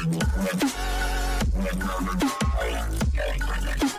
i don't you.